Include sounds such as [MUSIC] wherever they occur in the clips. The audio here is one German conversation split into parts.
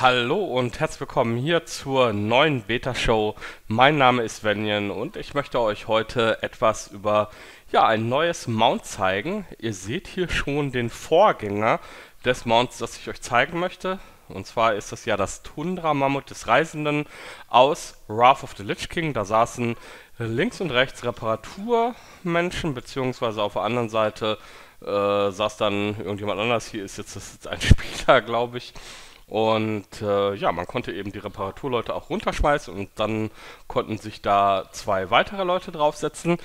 Hallo und herzlich willkommen hier zur neuen Beta-Show. Mein Name ist Venjen und ich möchte euch heute etwas über ja, ein neues Mount zeigen. Ihr seht hier schon den Vorgänger des Mounts, das ich euch zeigen möchte. Und zwar ist das ja das Tundra-Mammut des Reisenden aus Wrath of the Lich King. Da saßen links und rechts Reparaturmenschen, beziehungsweise auf der anderen Seite äh, saß dann irgendjemand anders. Hier ist jetzt, das ist jetzt ein [LAUGHS] Spieler, glaube ich. Und äh, ja, man konnte eben die Reparaturleute auch runterschmeißen und dann konnten sich da zwei weitere Leute draufsetzen.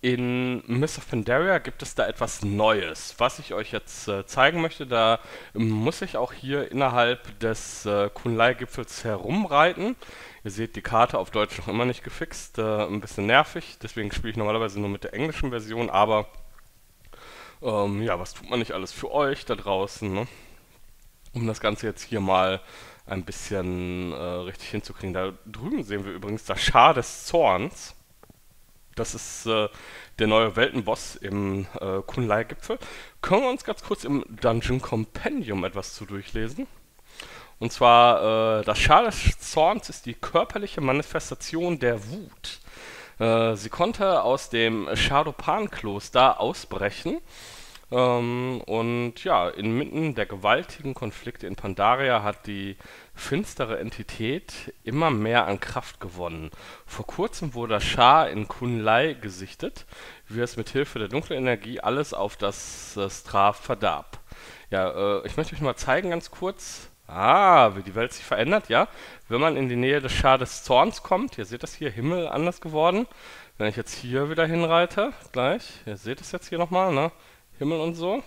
In Miss of Pandaria gibt es da etwas Neues, was ich euch jetzt äh, zeigen möchte. Da muss ich auch hier innerhalb des äh, Kunlai-Gipfels herumreiten. Ihr seht die Karte auf Deutsch noch immer nicht gefixt, äh, ein bisschen nervig, deswegen spiele ich normalerweise nur mit der englischen Version, aber ähm, ja, was tut man nicht alles für euch da draußen, ne? Um das Ganze jetzt hier mal ein bisschen äh, richtig hinzukriegen. Da drüben sehen wir übrigens das Schar des Zorns. Das ist äh, der neue Weltenboss im äh, Kunlai-Gipfel. Können wir uns ganz kurz im Dungeon Compendium etwas zu durchlesen? Und zwar, äh, das Schar des Zorns ist die körperliche Manifestation der Wut. Äh, sie konnte aus dem Shadopan-Kloster ausbrechen ähm, und ja, inmitten der gewaltigen Konflikte in Pandaria hat die finstere Entität immer mehr an Kraft gewonnen. Vor kurzem wurde das Schar in Kunlai gesichtet, wie es mit Hilfe der dunklen Energie alles auf das äh, Straf verdarb. Ja, äh, ich möchte euch mal zeigen ganz kurz, Ah, wie die Welt sich verändert, ja. Wenn man in die Nähe des Schar des Zorns kommt, ihr seht das hier, Himmel anders geworden. Wenn ich jetzt hier wieder hinreite, gleich, ihr seht es jetzt hier nochmal, ne? Himmel und so.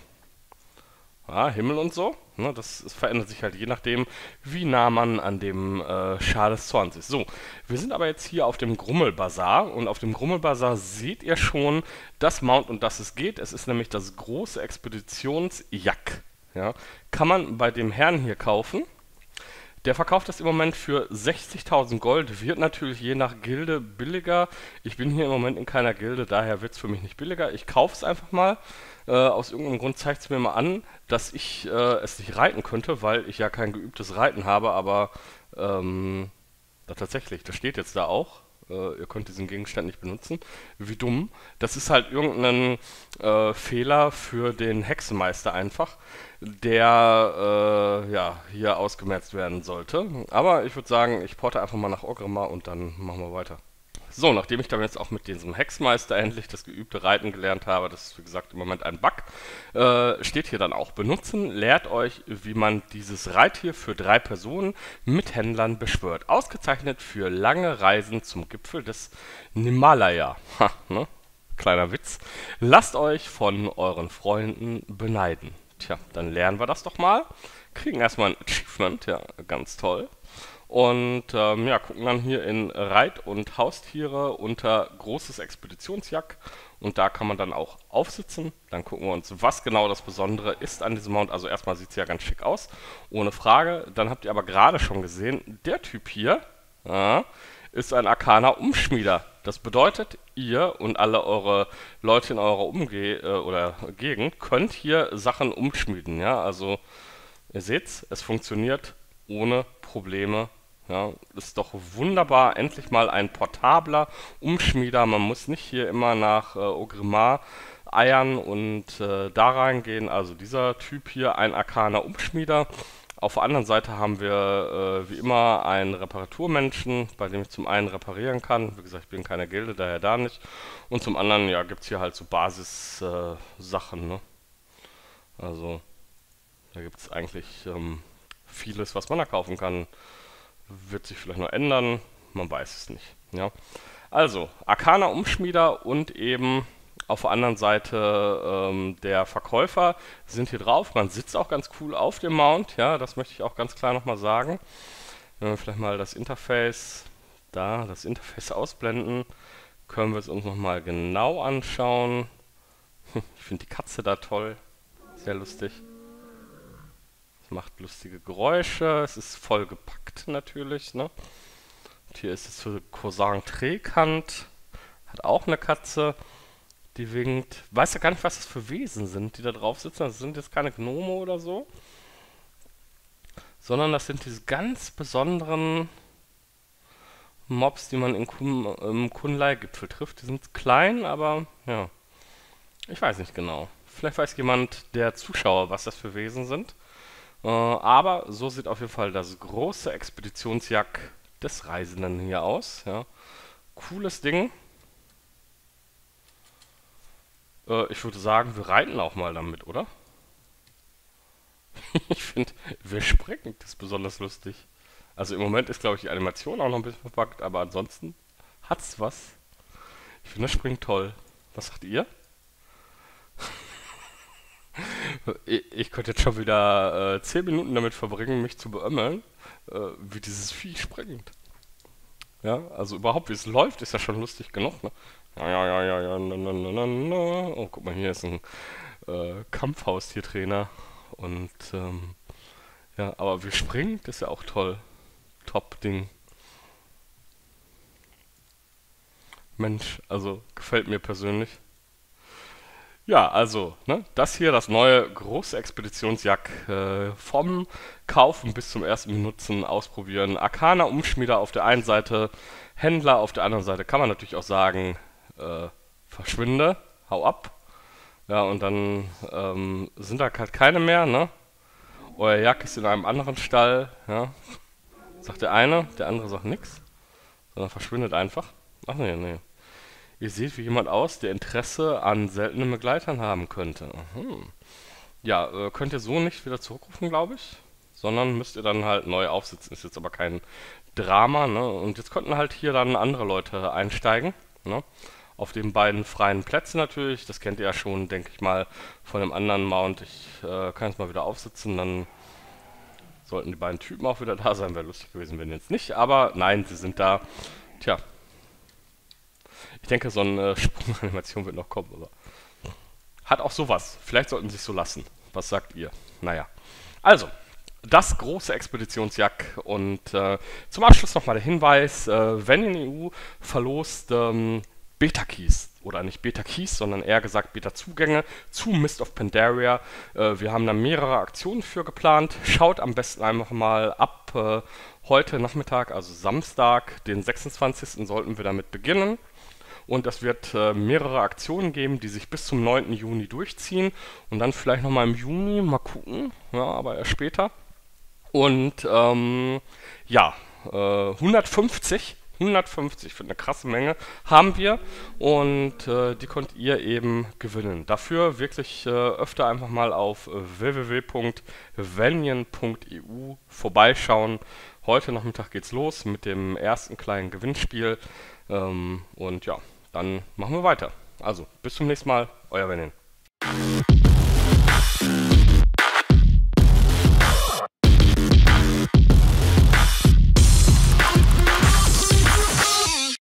Ja, Himmel und so. Ne, das, das, verändert sich halt je nachdem, wie nah man an dem äh, Schal des Zorns ist. So, wir sind aber jetzt hier auf dem Grummelbazar und auf dem Grummelbazar seht ihr schon das Mount, und das es geht. Es ist nämlich das große Expeditionsjack. Ja, kann man bei dem Herrn hier kaufen. Der verkauft das im Moment für 60.000 Gold, wird natürlich je nach Gilde billiger. Ich bin hier im Moment in keiner Gilde, daher wird es für mich nicht billiger. Ich kaufe es einfach mal. Äh, aus irgendeinem Grund zeigt es mir mal an, dass ich äh, es nicht reiten könnte, weil ich ja kein geübtes Reiten habe, aber ähm, da tatsächlich, das steht jetzt da auch. Äh, ihr könnt diesen Gegenstand nicht benutzen. Wie dumm. Das ist halt irgendein äh, Fehler für den Hexenmeister einfach, der äh, ja hier ausgemerzt werden sollte. Aber ich würde sagen, ich porte einfach mal nach Ogrima und dann machen wir weiter. So, nachdem ich dann jetzt auch mit diesem Hexmeister endlich das geübte Reiten gelernt habe, das ist wie gesagt im Moment ein Bug, äh, steht hier dann auch benutzen, lehrt euch, wie man dieses Reittier für drei Personen mit Händlern beschwört. Ausgezeichnet für lange Reisen zum Gipfel des Himalaya. [LAUGHS] Ha, ne? Kleiner Witz. Lasst euch von euren Freunden beneiden. Tja, dann lernen wir das doch mal. Kriegen erstmal ein Achievement, ja, ganz toll. Und ähm, ja, gucken dann hier in Reit- und Haustiere unter großes Expeditionsjack. Und da kann man dann auch aufsitzen. Dann gucken wir uns, was genau das Besondere ist an diesem Mount. Also erstmal sieht es ja ganz schick aus, ohne Frage. Dann habt ihr aber gerade schon gesehen, der Typ hier ja, ist ein arkaner Umschmieder. Das bedeutet, ihr und alle eure Leute in eurer Umge äh, oder Gegend könnt hier Sachen umschmieden. Ja, also ihr seht's, es funktioniert ohne Probleme ja, ist doch wunderbar, endlich mal ein portabler Umschmieder. Man muss nicht hier immer nach äh, Ogrimmar eiern und äh, da reingehen. Also dieser Typ hier, ein arkaner Umschmieder. Auf der anderen Seite haben wir äh, wie immer einen Reparaturmenschen, bei dem ich zum einen reparieren kann. Wie gesagt, ich bin keine Gilde, daher da nicht. Und zum anderen, ja, gibt es hier halt so Basis-Sachen, ne? Also, da gibt es eigentlich ähm, vieles, was man da kaufen kann wird sich vielleicht noch ändern, man weiß es nicht. Ja. Also, Arcana Umschmieder und eben auf der anderen Seite ähm, der Verkäufer sind hier drauf. Man sitzt auch ganz cool auf dem Mount, ja, das möchte ich auch ganz klar nochmal sagen. Wenn wir vielleicht mal das Interface, da, das Interface ausblenden, können wir es uns nochmal genau anschauen. [LAUGHS] Ich finde die Katze da toll, sehr lustig macht lustige Geräusche. Es ist voll gepackt natürlich. Ne? Und hier ist es für Cousin Trekant. Hat auch eine Katze, die winkt. Weiß ja gar nicht, was das für Wesen sind, die da drauf sitzen. Das sind jetzt keine Gnome oder so. sondern das sind diese ganz besonderen Mobs, die man in im Kunlei-Gipfel trifft. Die sind klein, aber ja, ich weiß nicht genau. Vielleicht weiß jemand der Zuschauer, was das für Wesen sind. Äh, aber so sieht auf jeden Fall das große Expeditionsjack des Reisenden hier aus. Ja. Cooles Ding. Äh, ich würde sagen, wir reiten auch mal damit, oder? [LAUGHS] ich finde, wir springen, das besonders lustig. Also im Moment ist, glaube ich, die Animation auch noch ein bisschen verpackt, aber ansonsten hat's was. Ich finde, das springt toll. Was sagt ihr? Ich, ich könnte jetzt schon wieder äh, 10 Minuten damit verbringen, mich zu beömmeln, äh, wie dieses Vieh springt. Ja, also überhaupt, wie es läuft, ist ja schon lustig genug, ne? Ja, ja, ja, ja, ja, na, na, na, na. Oh, guck mal, hier ist ein äh, Kampfhaustiertrainer. Und, ähm, ja, aber wie springt, ist ja auch toll. Top-Ding. Mensch, also gefällt mir persönlich. Ja, also, ne, das hier, das neue große Expeditionsjack äh, vom Kaufen bis zum ersten Benutzen ausprobieren. Arcana Umschmieder auf der einen Seite, Händler auf der anderen Seite. Kann man natürlich auch sagen, äh, verschwinde, hau ab. Ja, und dann ähm, sind da halt keine mehr, ne? Euer Jack ist in einem anderen Stall, ja. Sagt der eine, der andere sagt nichts, sondern verschwindet einfach. Ach nee, nee. Ihr seht wie jemand aus, der Interesse an seltenen Begleitern haben könnte. Hm. Ja, äh, könnt ihr so nicht wieder zurückrufen, glaube ich. Sondern müsst ihr dann halt neu aufsitzen. Ist jetzt aber kein Drama, ne? Und jetzt könnten halt hier dann andere Leute einsteigen, ne? Auf den beiden freien Plätzen natürlich. Das kennt ihr ja schon, denke ich mal, von dem anderen Mount. Ich äh, kann jetzt mal wieder aufsitzen, dann sollten die beiden Typen auch wieder da sein. Wäre lustig gewesen, wenn jetzt nicht. Aber nein, sie sind da. Tja, ich denke, so eine äh, [LAUGHS] Sprunganimation wird noch kommen, aber hat auch sowas. Vielleicht sollten sie es so lassen. Was sagt ihr? Naja. Also, das große Expeditionsjack und äh, zum Abschluss nochmal der Hinweis, äh, wenn in EU verlost ähm, Beta-Keys oder nicht Beta-Keys, sondern eher gesagt Beta-Zugänge zu Mist of Pandaria. Äh, wir haben da mehrere Aktionen für geplant. Schaut am besten einfach mal ab. Heute Nachmittag, also Samstag, den 26. sollten wir damit beginnen. Und es wird äh, mehrere Aktionen geben, die sich bis zum 9. Juni durchziehen. Und dann vielleicht nochmal im Juni, mal gucken, ja, aber erst später. Und ähm, ja, äh, 150 150 für eine krasse Menge haben wir und äh, die könnt ihr eben gewinnen. Dafür wirklich äh, öfter einfach mal auf www.venien.eu vorbeischauen. Heute Nachmittag geht's los mit dem ersten kleinen Gewinnspiel ähm, und ja, dann machen wir weiter. Also, bis zum nächsten Mal, euer Benin.